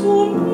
zum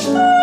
Krishna.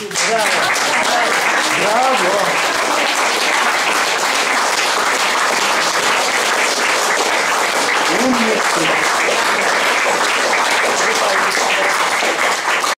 Браво! Браво! Умница!